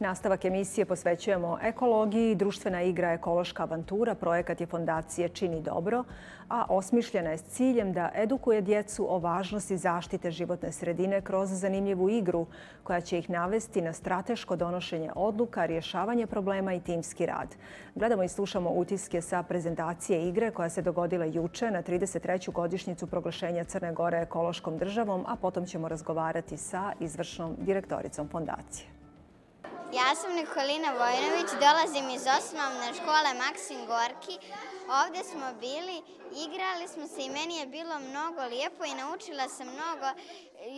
Nastavak emisije posvećujemo ekologiji. Društvena igra Ekološka avantura projekat je fondacije Čini dobro, a osmišljena je s ciljem da edukuje djecu o važnosti zaštite životne sredine kroz zanimljivu igru koja će ih navesti na strateško donošenje odluka, rješavanje problema i timski rad. Gledamo i slušamo utiske sa prezentacije igre koja se dogodila juče na 33. godišnjicu proglašenja Crne Gore ekološkom državom, a potom ćemo razgovarati sa izvršnom direktoricom fondacije. Ja sam Nikolina Vojnović, dolazim iz osnovne škole Maksim Gorki. Ovde smo bili, igrali smo se i meni je bilo mnogo lijepo i naučila sam mnogo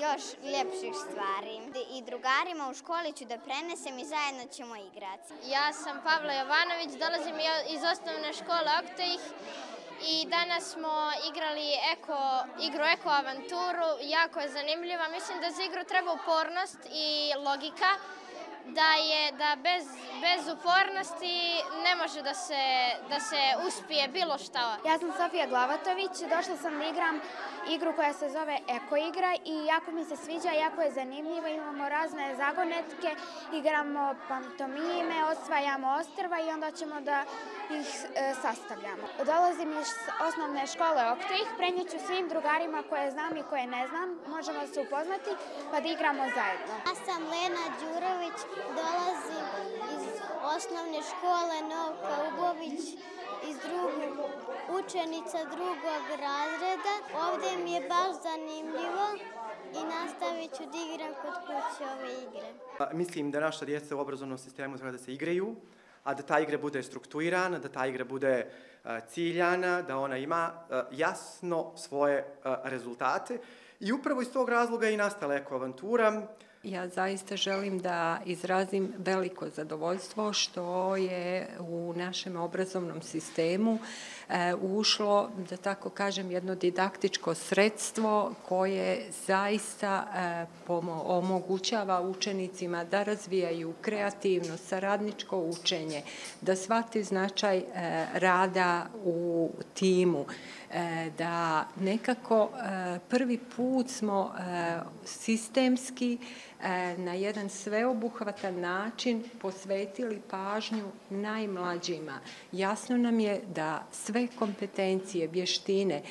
još ljepših stvari. I drugarima u školi ću da prenesem i zajedno ćemo igrati. Ja sam Pavla Jovanović, dolazim iz osnovne škole Oktojih i danas smo igrali eko, igru Eko Avanturu. Jako je zanimljiva. Mislim da za igru treba upornost i logika da je da bez, bez upornosti ne može da se, da se uspije bilo šta. Ja sam Sofija Glavatović, došla sam da igram igru koja se zove Eko igra i jako mi se sviđa, jako je zanimljiva, imamo razne zagonetke, igramo pantomime, osvajamo ostrva i onda ćemo da ih e, sastavljamo. Dolazim iz osnovne škole Oktih, prenjeću svim drugarima koje znam i koje ne znam, možemo se upoznati pa da igramo zajedno. Ja sam Lena Đurović, dolazim iz osnovne škole Novka Ubović, iz drugog, učenica drugog razreda. Ovdje mi je baš zanimljivo i nastavit ću da igram kod kuće ove igre. Pa, mislim da naša djeca u obrazovnom sistemu treba da se igraju, a da ta igra bude strukturirana, da ta igra bude e, ciljana, da ona ima e, jasno svoje e, rezultate. I upravo iz tog razloga i nastala Eko Avantura. Ja zaista želim da izrazim veliko zadovoljstvo što je u našem obrazovnom sistemu e, ušlo, da tako kažem, jedno didaktičko sredstvo koje zaista e, omogućava učenicima da razvijaju kreativno, saradničko učenje, da shvati značaj e, rada u timu, E, da nekako e, prvi put smo e, sistemski na jedan sveobuhvatan način posvetili pažnju najmlađima. Jasno nam je da sve kompetencije, vještine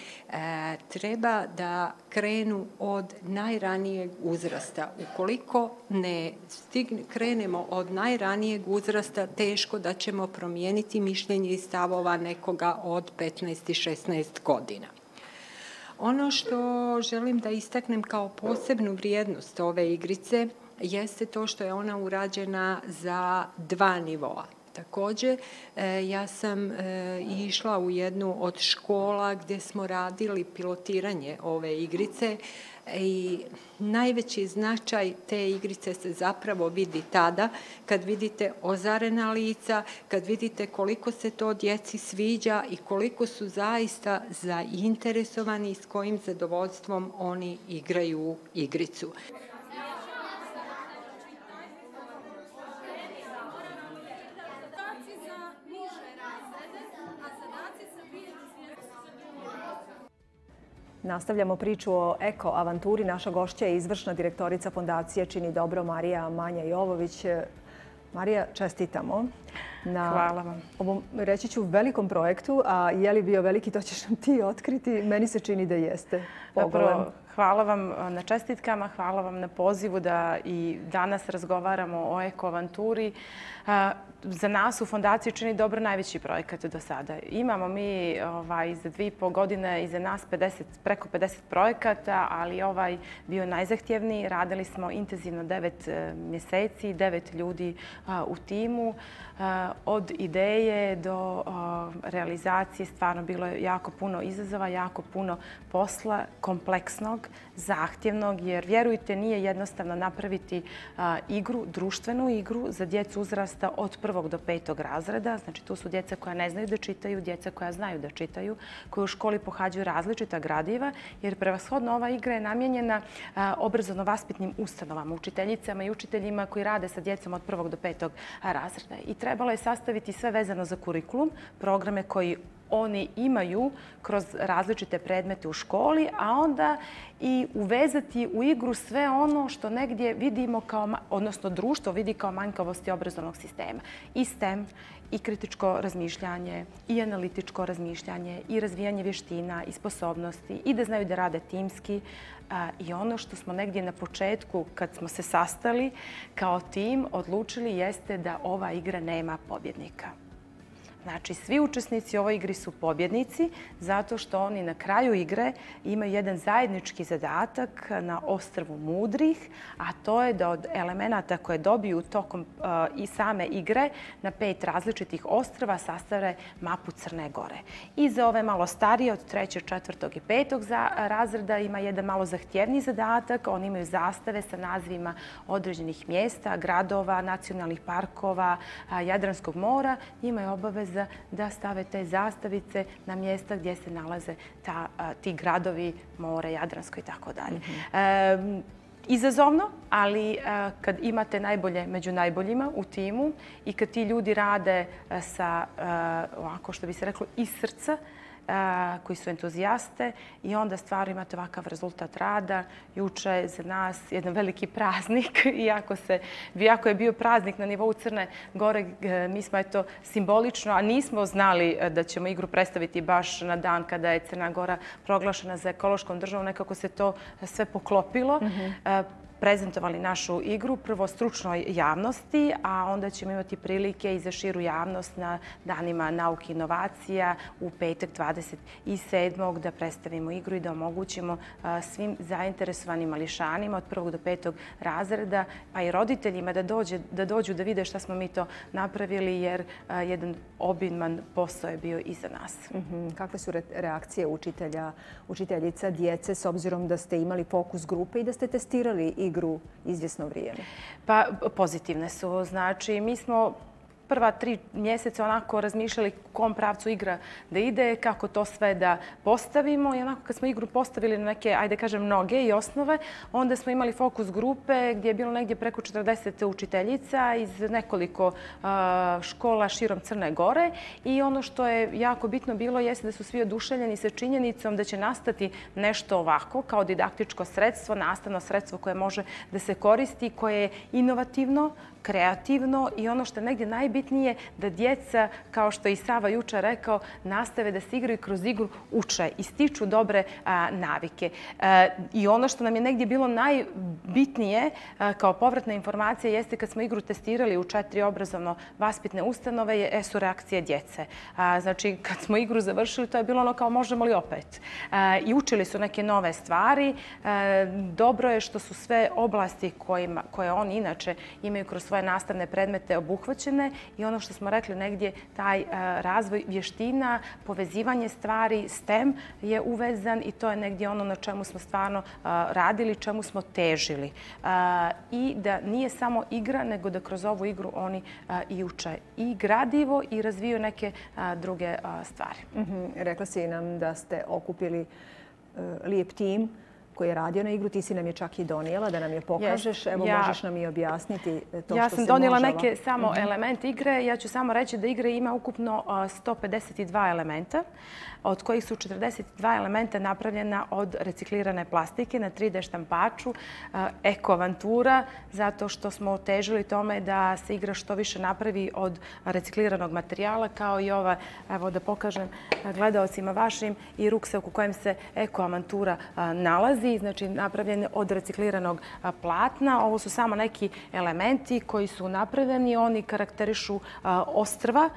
treba da krenu od najranijeg uzrasta. Ukoliko ne stigne, krenemo od najranijeg uzrasta, teško da ćemo promijeniti mišljenje i stavova nekoga od 15 i 16 godina. Ono što želim da istaknem kao posebnu vrijednost ove igrice jeste to što je ona urađena za dva nivoa. Takođe, e, ja sam e, išla u jednu od škola gdje smo radili pilotiranje ove igrice i najveći značaj te igrice se zapravo vidi tada kad vidite ozarena lica, kad vidite koliko se to djeci sviđa i koliko su zaista zainteresovani i s kojim zadovoljstvom oni igraju igricu. Nastavljamo priču o eko-avanturi. Naša gošća je izvršna direktorica fondacije Čini dobro Marija Manja Jovović. Marija, čestitamo na Hvala vam. ovom, reći ću, velikom projektu. A je li bio veliki, to ćeš nam ti otkriti. Meni se čini da jeste. Prvo, hvala vam na čestitkama, hvala vam na pozivu da i danas razgovaramo o eko-avanturi za nas u fondaciji čini dobro najveći projekat do sada. Imamo mi ovaj, za dvije i pol godine iza nas 50, preko 50 projekata, ali ovaj bio najzahtjevniji. Radili smo intenzivno 9 e, mjeseci, 9 ljudi u timu. Od ideje do realizacije stvarno bilo je jako puno izazova, jako puno posla, kompleksnog, zahtjevnog, jer vjerujte, nije jednostavno napraviti igru, društvenu igru za djecu uzrasta od prvog do petog razreda. Znači, tu su djeca koja ne znaju da čitaju, djeca koja znaju da čitaju, koje u školi pohađaju različita gradiva, jer prevashodno ova igra je namjenjena obrazovno-vaspitnim ustanovama, učiteljicama i učiteljima koji rade sa djecom od prvog do petog razreda. I trebalo je sastaviti sve vezano za kurikulum, programe koji oni imaju kroz različite predmete u školi, a onda i uvezati u igru sve ono što negdje vidimo kao, odnosno društvo vidi kao manjkavosti obrazovnog sistema. I STEM, i kritičko razmišljanje, i analitičko razmišljanje, i razvijanje vještina, i sposobnosti, i da znaju da rade timski. I ono što smo negdje na početku, kad smo se sastali kao tim, odlučili jeste da ova igra nema pobjednika. Znači, svi učesnici u ovoj igri su pobjednici zato što oni na kraju igre imaju jedan zajednički zadatak na ostrvu mudrih, a to je da od elemenata koje dobiju tokom uh, i same igre na pet različitih ostrva sastave mapu Crne Gore. I za ove malo starije od trećeg, četvrtog i petog eh, razreda ima jedan malo zahtjevni zadatak. Oni imaju zastave sa nazivima određenih mjesta, gradova, nacionalnih parkova, eh, Jadranskog mora. Njima je obavez obaveza da stave te zastavice na mjesta gdje se nalaze ta, ti gradovi, more, Jadransko i tako dalje. Mhm. Izazovno, ali kad imate najbolje među najboljima u timu i kad ti ljudi rade sa, ovako što bi se reklo, iz srca, koji su entuzijaste i onda stvar imate ovakav rezultat rada. Juče za nas jedan veliki praznik, iako, se, iako je bio praznik na nivou Crne Gore, e, mi smo eto simbolično, a nismo znali e, da ćemo igru predstaviti baš na dan kada je Crna Gora proglašena za ekološkom državom, nekako se to sve poklopilo. Mm -hmm prezentovali našu igru prvo stručnoj javnosti, a onda ćemo imati prilike i za širu javnost na danima nauke i inovacija u petak 27. da predstavimo igru i da omogućimo svim zainteresovanim mališanima od prvog do petog razreda, pa i roditeljima da, dođe, da dođu da vide šta smo mi to napravili, jer jedan obinman posao je bio i za nas. Mhm. Kakve su reakcije učitelja, učiteljica, djece, s obzirom da ste imali fokus grupe i da ste testirali igru igru izvjesno vrijeme? Pa pozitivne su. Znači, mi smo prva tri mjeseca onako razmišljali kom pravcu igra da ide, kako to sve da postavimo. I onako kad smo igru postavili na neke, ajde kažem, noge i osnove, onda smo imali fokus grupe gdje je bilo negdje preko 40 učiteljica iz nekoliko škola širom Crne Gore. I ono što je jako bitno bilo jeste da su svi oduševljeni sa činjenicom da će nastati nešto ovako kao didaktičko sredstvo, nastavno sredstvo koje može da se koristi, koje je inovativno, kreativno i ono što je negdje najbitnije da djeca, kao što je i Sava juče rekao, nastave da se igraju kroz igru uče i stiču dobre navike. E, I ono što nam je negdje bilo najbitnije e, kao povratna informacija jeste kad smo igru testirali u četiri obrazovno vaspitne ustanove je su reakcije djece. Znači, kad smo igru završili, to je bilo ono kao možemo li opet. E, I učili su neke nove stvari. E, dobro je što su sve oblasti koje oni inače imaju kroz svoje nastavne predmete obuhvaćene i ono što smo rekli negdje, taj e, razvoj vještina, povezivanje stvari, STEM je uvezan i to je negdje ono na čemu smo stvarno e, radili, čemu smo težili. E, I da nije samo igra, nego da kroz ovu igru oni i uče i gradivo i razviju neke druge stvari. Mhm. Rekla si nam da ste okupili lijep tim koji je radio na igru, ti si nam je čak i donijela da nam je pokažeš. Evo, možeš nam i objasniti to što se Ja sam donijela neke samo mhm. elemente igre. Ja ću samo reći da igra ima ukupno 152 elementa od kojih su 42 elementa napravljena od reciklirane plastike na 3D štampaču, ekoavantura, zato što smo težili tome da se igra što više napravi od recikliranog materijala, kao i ova, evo da pokažem gledalcima vašim, i ruksak u kojem se ekoavantura eh, nalazi, znači napravljene od recikliranog platna. Ovo su samo neki elementi koji su napravljeni, oni karakterišu ostrva.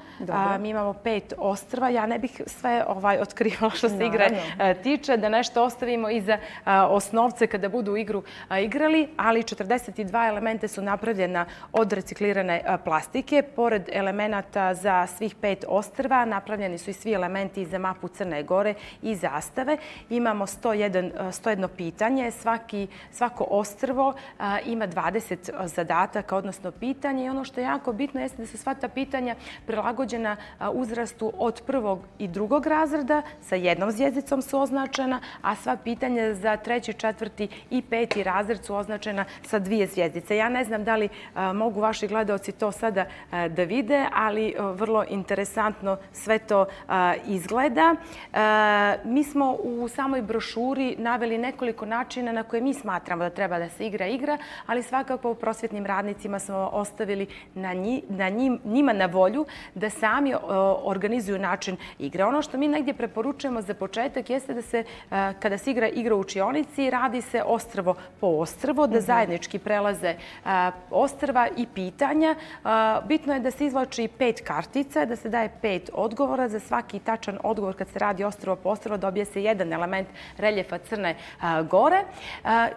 Mi imamo pet ostrva. Ja ne bih sve ovaj otkrivala što se igre tiče, da nešto ostavimo i za osnovce kada budu igru igrali, ali 42 elemente su napravljena od reciklirane plastike. Pored elemenata za svih pet ostrva, napravljeni su i svi elementi za mapu Crne Gore i zastave. Imamo 101, 101 pitanje. Svaki, svako ostrvo ima 20 zadataka, odnosno pitanje. I ono što je jako bitno jeste da su sva ta pitanja prilagođena uzrastu od prvog i drugog razreda. Sa jednom zvijezdicom su označena, a sva pitanja za treći, četvrti i peti razred su označena sa dvije zvijezdice. Ja ne znam da li mogu vaši gledalci to sada da vide, ali vrlo interesantno sve to izgleda. Mi smo u samoj brošuri naveli nekoliko načina na koje mi smatramo da treba da se igra igra, ali svakako u prosvjetnim radnicima smo ostavili na njima na volju da sami organizuju način igre. Ono što mi negdje preporučujemo za početak jeste da se, kada se igra igra u učionici, radi se ostrvo po ostrvo, da mhm. zajednički prelaze ostrva i pitanja. Bitno je da se izlači pet kartica, da se daje pet odgovora. Za svaki tačan odgovor kad se radi ostrvo po ostrvo dobije se jedan element reljefa Crne gore.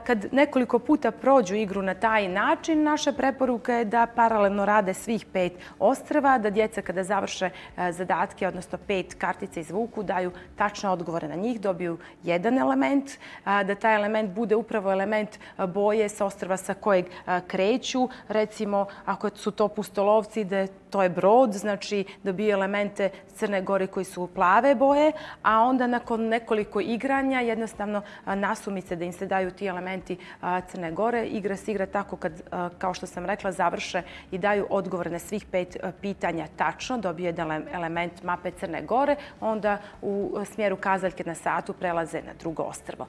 Kad nekoliko puta prođu igru na taj način, naša preporuka je da paralelno rade svih pet ostrva, da djeca kada završe e, zadatke, odnosno pet kartica izvuku, daju tačne odgovore na njih, dobiju jedan element, da taj element bude upravo element boje sa ostrva sa kojeg e, kreću. Recimo, ako su to pustolovci, da to je brod, znači dobiju elemente Crne Gore koji su plave boje, a onda nakon nekoliko igranja jednostavno e, nasumice da im se daju ti elementi Crne Gore. Igra se igra tako kad, kao što sam rekla, završe i daju odgovor na svih pet pitanja tačno, dobiju jedan element mape Crne Gore, onda u smjeru kazaljke na satu prelaze na drugo ostrvo.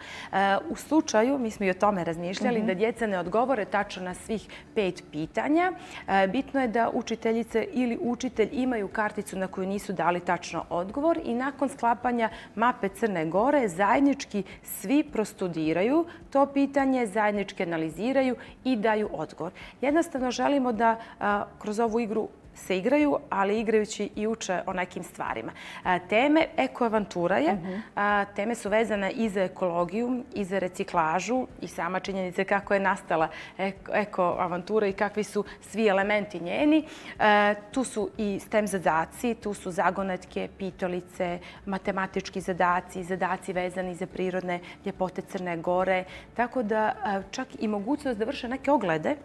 U slučaju, mi smo i o tome razmišljali, mhm. da djeca ne odgovore tačno na svih pet pitanja, bitno je da učiteljice ili učitelj imaju karticu na koju nisu dali tačno odgovor i nakon sklapanja mape Crne Gore zajednički svi prostudiraju to pitanje, zajednički analiziraju i daju odgovor. Jednostavno želimo da kroz ovu igru se igraju, ali igrajući i uče o nekim stvarima. Teme ekoavantura je. Mhm. Teme su vezane i za ekologiju, i za reciklažu i sama činjenica kako je nastala ekoavantura i kakvi su svi elementi njeni. Tu su i STEM zadaci, tu su zagonetke, pitolice, matematički zadaci, zadaci vezani za prirodne ljepote Crne Gore. Tako da čak i mogućnost da vrše neke oglede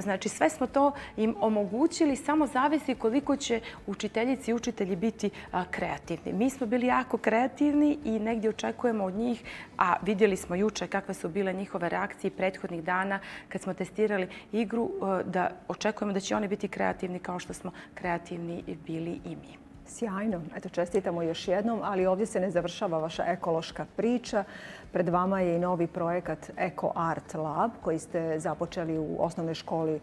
Znači, sve smo to im omogućili, samo zavisi koliko će učiteljici i učitelji biti kreativni. Mi smo bili jako kreativni i negdje očekujemo od njih, a vidjeli smo juče kakve su bile njihove reakcije prethodnih dana kad smo testirali igru, e, da očekujemo da će oni biti kreativni kao što smo kreativni bili i mi. Sjajno. Eto, čestitamo još jednom, ali ovdje se ne završava vaša ekološka priča. Pred vama je i novi projekat Eco Art Lab koji ste započeli u osnovnoj školi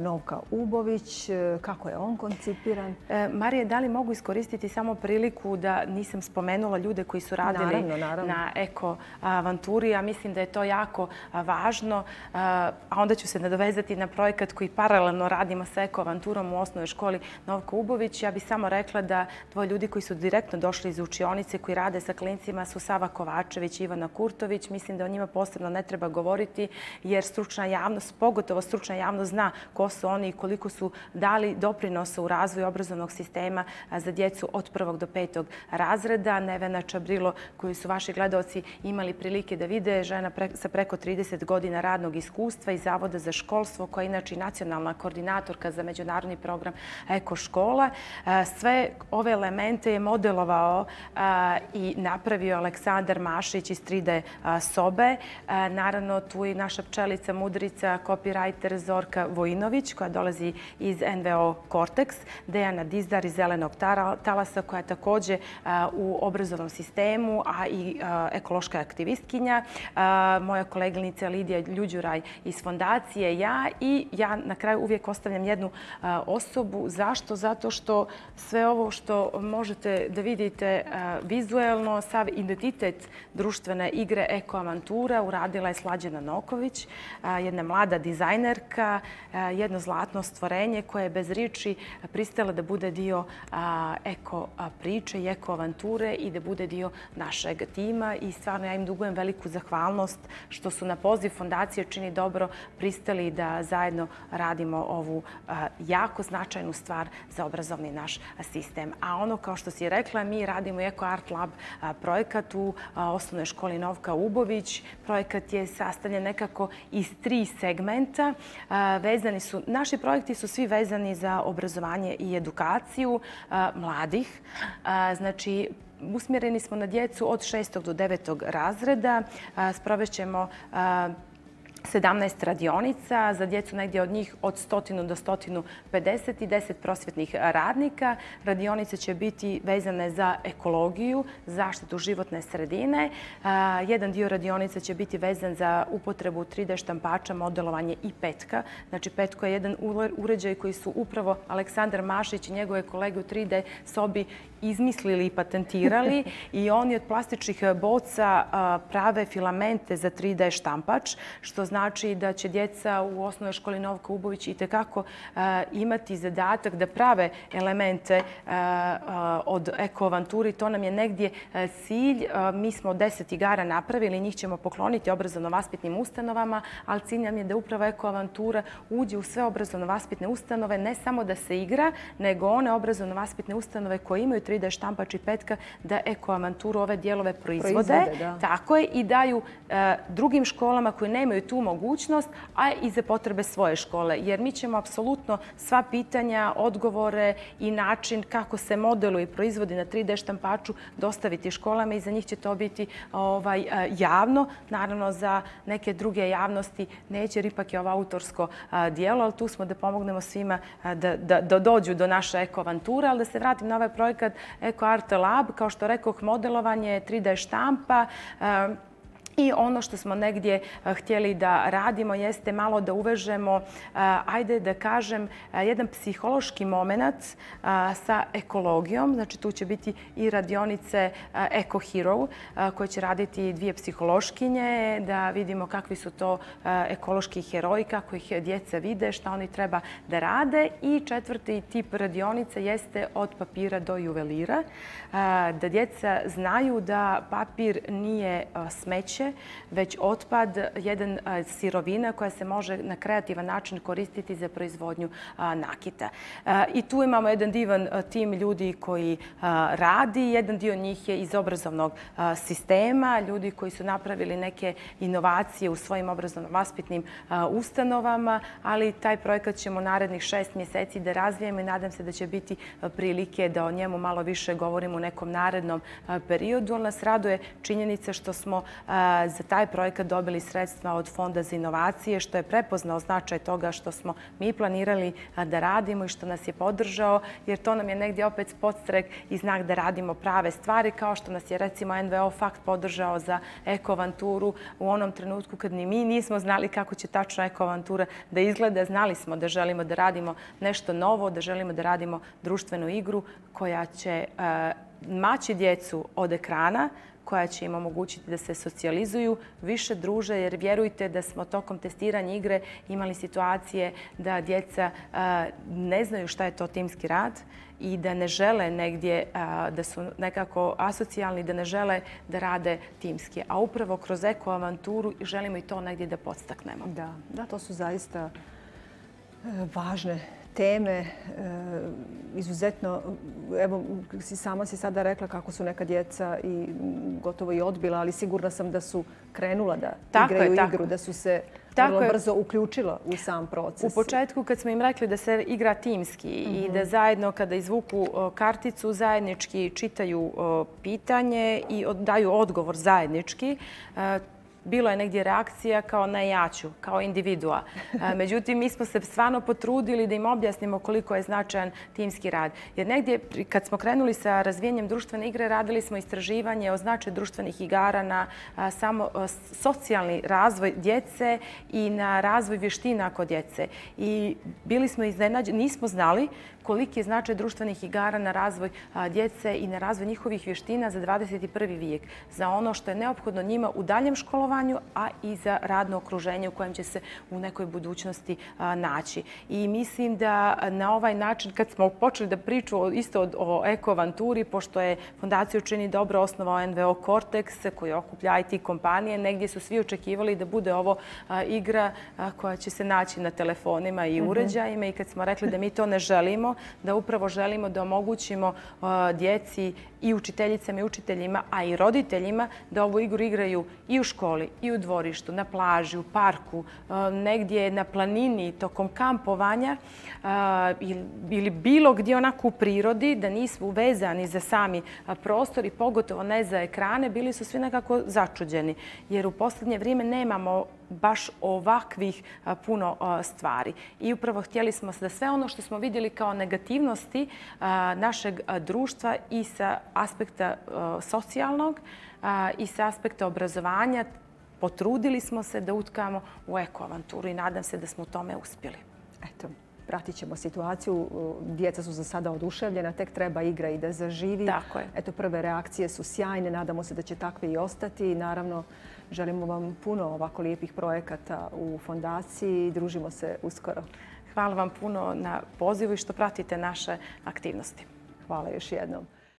Novka Ubović. E, kako je on koncipiran? E, Marije, da li mogu iskoristiti samo priliku da nisam spomenula ljude koji su radili na Eko Avanturi? Ja mislim da je to jako važno. A onda ću se nadovezati na projekat koji paralelno radimo sa Eko Avanturom u osnovnoj školi Novka Ubović. Ja bih samo rekla da dvoje ljudi koji su direktno došli iz učionice koji rade sa klincima su Sava Kovačević i Ivana Kurtović. Mislim da o njima posebno ne treba govoriti jer stručna javnost, pogotovo stručna javnost, zna ko su oni i koliko su dali doprinosa u razvoju obrazovnog sistema za djecu od prvog do petog razreda. Nevena Čabrilo, koju su vaši gledalci imali prilike da vide, žena sa preko 30 godina radnog iskustva iz Zavoda za školstvo, koja je inače nacionalna koordinatorka za međunarodni program Eko škola. Sve ove elemente je modelovao i napravio Aleksandar Mašić iz 3D sobe. Naravno, tu je naša pčelica, mudrica, copywriter Zorka Vojvodina Vojinović, koja dolazi iz NVO Cortex, Dejana Dizdar iz Zelenog talasa, koja je također u obrazovnom sistemu, a i ekološka aktivistkinja. Moja koleginica Lidija Ljuđuraj iz fondacije, ja i ja na kraju uvijek ostavljam jednu osobu. Zašto? Zato što sve ovo što možete da vidite vizuelno, sav identitet društvene igre Eko Avantura uradila je Slađena Noković, jedna mlada dizajnerka, E, jedno zlatno stvorenje koje je bez riči pristala da bude dio eko priče i eko avanture i da bude dio našeg tima. I stvarno ja im dugujem veliku zahvalnost što su na poziv Fondacije Čini Dobro pristali da zajedno radimo ovu jako značajnu stvar za obrazovni naš sistem. A ono, kao što si rekla, mi radimo Eko Art Lab projekat u osnovnoj školi Novka Ubović. Projekat je sastavljen nekako iz tri segmenta. Vezani su, naši projekti su svi vezani za obrazovanje i edukaciju mladih. Znači, usmjereni smo na djecu od 6. do 9. razreda. Sprovešćemo 17 radionica za djecu negdje od njih od 100 do 150 i 10 prosvjetnih radnika. Radionice će biti vezane za ekologiju, zaštitu životne sredine. Jedan dio radionica će biti vezan za upotrebu 3D štampača, modelovanje i petka. Znači petko je jedan uređaj koji su upravo Aleksandar Mašić i njegove kolege u 3D sobi izmislili i patentirali i oni od plastičnih boca prave filamente za 3D štampač, što znači da će djeca u osnovnoj školi Novka Ubović i tekako imati zadatak da prave elemente od ekoavanturi. To nam je negdje cilj. Mi smo deset igara napravili, njih ćemo pokloniti obrazovno-vaspitnim ustanovama, ali cilj nam je da upravo ekoavantura uđe u sve obrazovno-vaspitne ustanove, ne samo da se igra, nego one obrazovno-vaspitne ustanove koje imaju 3D štampač i petka da ekoavanturu ove dijelove proizvode. Tako je i daju e, drugim školama koji nemaju tu mogućnost, a i za potrebe svoje škole. Jer mi ćemo apsolutno sva pitanja, odgovore i način kako se modeluje i proizvodi na 3D štampaču dostaviti školama i za njih će to biti ovaj, e, javno. Naravno, za neke druge javnosti neće, jer ipak je ovo autorsko dijelo, ali tu smo da pomognemo svima da dođu do naše ekoavanture. Ali da se vratim na ovaj projekat EcoArt Lab, kao što rekoh, modelovanje 3D štampa, I ono što smo negdje eh, htjeli da radimo jeste malo da uvežemo, eh, ajde da kažem, eh, jedan psihološki moment sa ekologijom. Znači tu će biti i radionice Eco Hero koje će raditi dvije psihološkinje, da vidimo kakvi su to ekološki heroji, kako ih djeca vide, šta oni treba da rade. I četvrti tip radionice jeste od papira do juvelira, da djeca znaju da papir nije smeće, već otpad, jedan sirovina koja se može na kreativan način koristiti za proizvodnju nakita. I tu imamo jedan divan tim ljudi koji radi. Jedan dio njih je iz obrazovnog sistema, ljudi koji su napravili neke inovacije u svojim obrazovno-vaspitnim ustanovama, ali taj projekat ćemo narednih šest mjeseci da razvijemo i nadam se da će biti prilike da o njemu malo više govorimo u nekom narednom periodu. Ali nas raduje činjenica što smo za taj projekat dobili sredstva od Fonda za inovacije, što je prepoznao značaj toga što smo mi planirali da radimo i što nas je podržao, jer to nam je negdje opet podstrek i znak da radimo prave stvari, kao što nas je recimo NVO Fakt podržao za ekovanturu u onom trenutku kad ni mi nismo znali kako će tačno ekovantura da izgleda. Znali smo da želimo da radimo nešto novo, da želimo da radimo društvenu igru koja će maći djecu od ekrana, koja će im omogućiti da se socijalizuju, više druže, jer vjerujte da smo tokom testiranja igre imali situacije da djeca ne znaju šta je to timski rad i da ne žele negdje, da su nekako asocijalni, da ne žele da rade timski. A upravo kroz ekoavanturu želimo i to negdje da podstaknemo. Da, da, to su zaista e, važne teme e, izuzetno, evo, sama si sada rekla kako su neka djeca i gotovo i odbila, ali sigurna sam da su krenula da igraju igru, da su se vrlo brzo uključila u sam proces. U početku kad smo im rekli da se igra timski i mhm. da zajedno kada izvuku karticu zajednički čitaju pitanje i daju odgovor zajednički, e, bilo je negdje reakcija kao ne jaču, kao individua. E, međutim, mi smo se stvarno potrudili da im objasnimo koliko je značajan timski rad. Jer negdje, kad smo krenuli sa razvijenjem društvene igre, radili smo istraživanje o značaju društvenih igara na samo socijalni razvoj djece i na razvoj vještina kod djece. I bili smo iznenađeni, nismo znali koliki je značaj društvenih igara na razvoj djece i na razvoj njihovih vještina za 21. vijek. Za ono što je neophodno njima u daljem školovanju, a i za radno okruženje u kojem će se u nekoj budućnosti naći. I mislim da na ovaj način, kad smo počeli da priču isto o ekoavanturi, pošto je Fondacija učini dobro osnovao NVO Cortex, koji okuplja IT kompanije, negdje su svi očekivali da bude ovo igra koja će se naći na telefonima i mhm. uređajima. I kad smo rekli da mi to ne želimo, da upravo želimo da omogućimo uh, djeci i učiteljicama i učiteljima, a i roditeljima da ovu igru igraju i u školi, i u dvorištu, na plaži, u parku, uh, negdje na planini, tokom kampovanja uh, ili bilo gdje onako u prirodi, da nismo uvezani za sami prostor i pogotovo ne za ekrane, bili su svi nekako začuđeni. Jer u posljednje vrijeme nemamo baš ovakvih puno stvari. I upravo htjeli smo da sve ono što smo vidjeli kao negativnosti našeg društva i sa aspekta socijalnog i sa aspekta obrazovanja potrudili smo se da utkamo u ekoavanturu i nadam se da smo u tome uspjeli. Eto, pratit ćemo situaciju. Djeca su za sada oduševljena, tek treba igra i da zaživi. Tako je. Eto, prve reakcije su sjajne, nadamo se da će takve i ostati. Naravno, želimo vam puno ovako lijepih projekata u fondaciji družimo se uskoro. Hvala vam puno na pozivu i što pratite naše aktivnosti. Hvala još jednom.